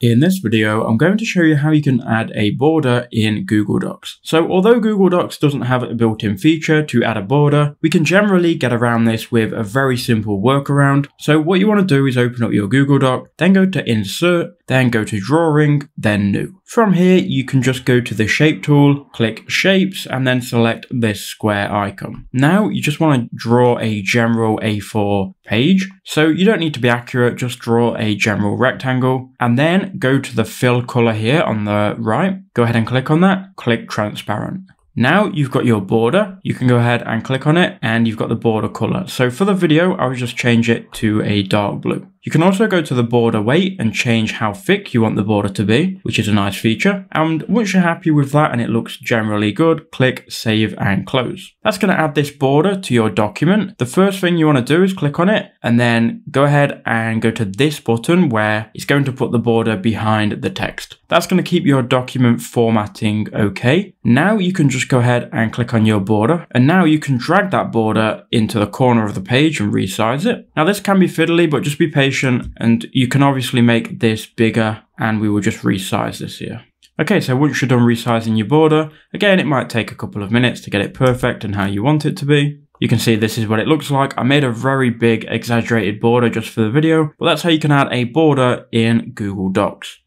In this video, I'm going to show you how you can add a border in Google Docs. So although Google Docs doesn't have a built-in feature to add a border, we can generally get around this with a very simple workaround. So what you want to do is open up your Google Doc, then go to Insert, then go to Drawing, then New. From here, you can just go to the Shape tool, click Shapes, and then select this square icon. Now, you just want to draw a general A4 page. So you don't need to be accurate, just draw a general rectangle and then go to the fill color here on the right. Go ahead and click on that, click transparent. Now you've got your border, you can go ahead and click on it and you've got the border color. So for the video, I'll just change it to a dark blue. You can also go to the border weight and change how thick you want the border to be, which is a nice feature. And once you're happy with that and it looks generally good, click save and close. That's going to add this border to your document. The first thing you want to do is click on it and then go ahead and go to this button where it's going to put the border behind the text. That's going to keep your document formatting okay. Now you can just go ahead and click on your border and now you can drag that border into the corner of the page and resize it. Now this can be fiddly, but just be patient and you can obviously make this bigger and we will just resize this here. Okay, so once you're done resizing your border, again, it might take a couple of minutes to get it perfect and how you want it to be. You can see this is what it looks like. I made a very big exaggerated border just for the video, but that's how you can add a border in Google Docs.